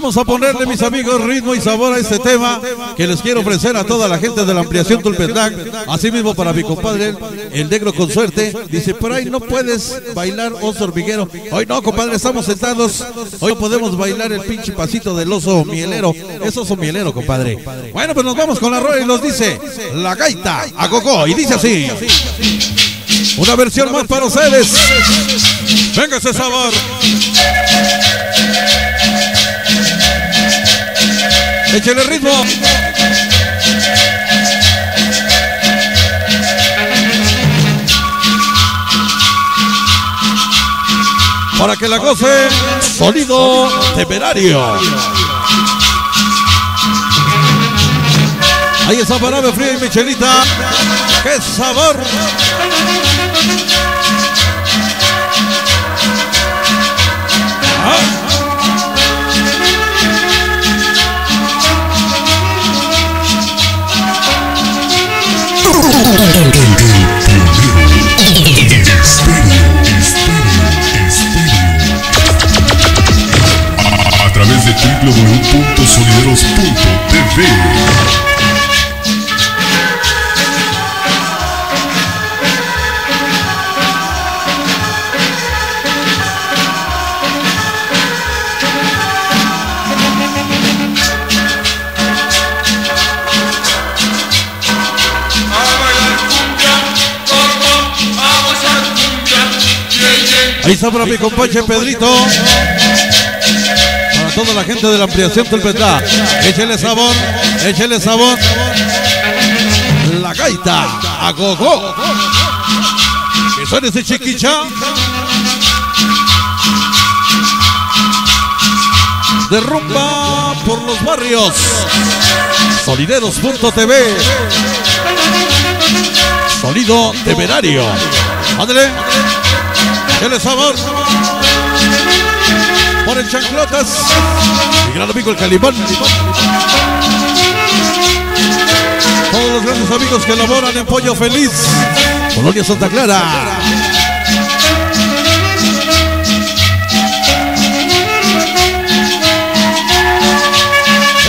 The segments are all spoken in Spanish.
Vamos a ponerle, mis amigos, ritmo y sabor a este tema que les quiero ofrecer a toda la gente de la ampliación Tulpetán. Así mismo para mi compadre, el negro con suerte. Dice, por ahí no puedes bailar oso hormiguero. Hoy no, compadre, estamos sentados. Hoy podemos bailar el pinche pasito del oso mielero. Es oso mielero, compadre. Bueno, pues nos vamos con la rueda y nos dice, la gaita a coco. Y dice así. Una versión más para ustedes. Venga ese sabor. Échale ritmo. Para que la goce, sonido temerario. Ahí está Parame Fría y Michelita. ¡Qué sabor! www.sonideros.tv Ahí está para mi compañero Pedrito. Toda la gente de la ampliación del. Échele sabor, échele sabor. La gaita a gogo. Que suene ese chiquicha. De rumba por los barrios. Solideros.tv. Sonido temerario. Ándale. El sabor. Por el chanclotas. Mi gran amigo el Calimán. Todos los grandes amigos que laboran en Pollo Feliz. Colonia Santa Clara.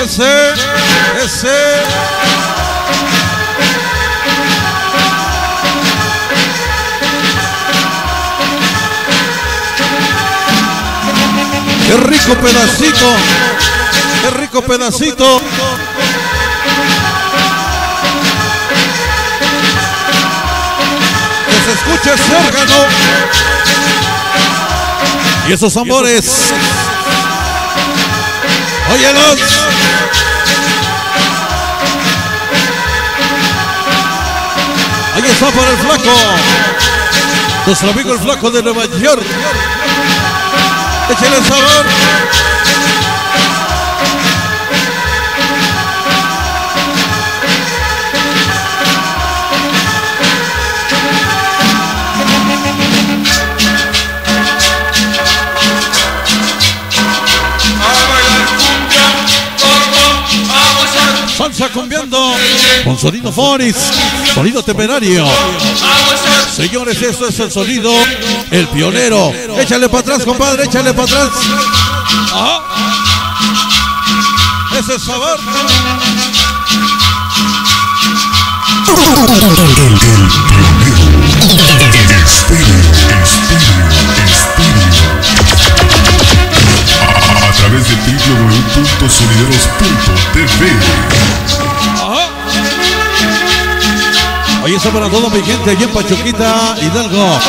Ese, ese. Rico pedacito. Qué rico pedacito. Que se escuche ese órgano. Y esos amores. Óyelos. Ahí está por el flaco. Nuestro amigo el flaco de Nueva York. Échale sabor. Salsa cumbiando con sonido Foris, sonido temerario. Señores, esto es el sonido, el pionero. Échale para atrás, compadre, échale para atrás. Ese es sabor. A través de www.sonideros.tv Para toda mi gente allí en Pachuquita, Hidalgo.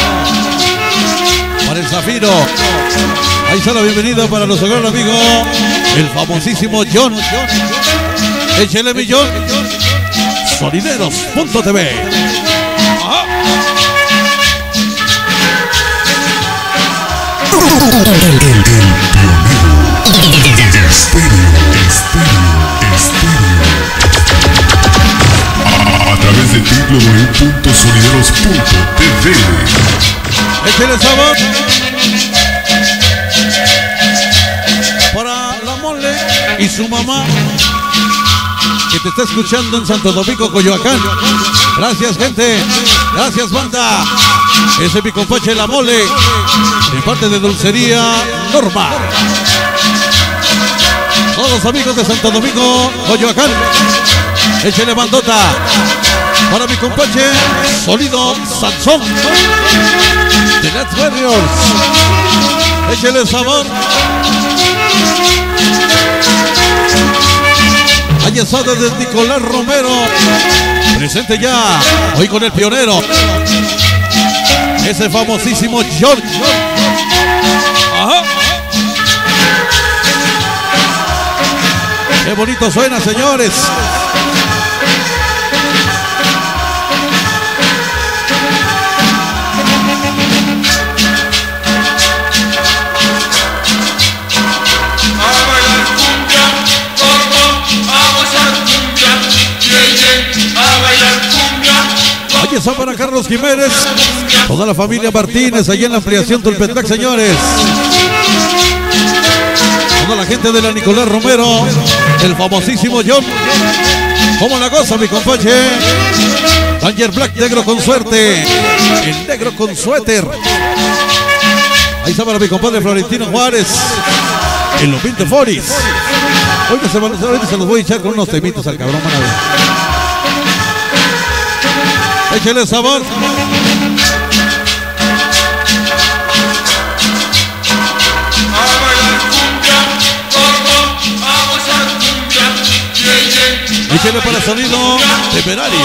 Para el Zafiro. Ahí está la bienvenida para nuestro gran amigo, el famosísimo John. Échele mi John. Sonideros.tv. www.sonideros.tv Échele sabor. Para la mole y su mamá que te está escuchando en Santo Domingo, Coyoacán. Gracias, gente. Gracias, banda. Ese es La Mole. En parte de Dulcería Norma. Todos los amigos de Santo Domingo, Coyoacán. Échele bandota. Para mi compache, sólido Sansón. The Net Warriors. Échele sabor. Ahí está desde Nicolás Romero. Presente ya. Hoy con el pionero. Ese famosísimo George. Ajá. Qué bonito suena, señores. Ahí está para Carlos Jiménez. Toda la familia Martínez, allá en la ampliación del Petrac, señores. Toda la gente de la Nicolás Romero, el famosísimo John. ¿Cómo la goza, mi compache? Danger Black, negro con suerte. El negro con suéter. Ahí está para mi compadre Florentino Juárez. En los 20 Foris. Oiga, se, ahorita se los voy a echar con unos temitos al cabrón, a. Échale sabor. Échale para sonido temerario.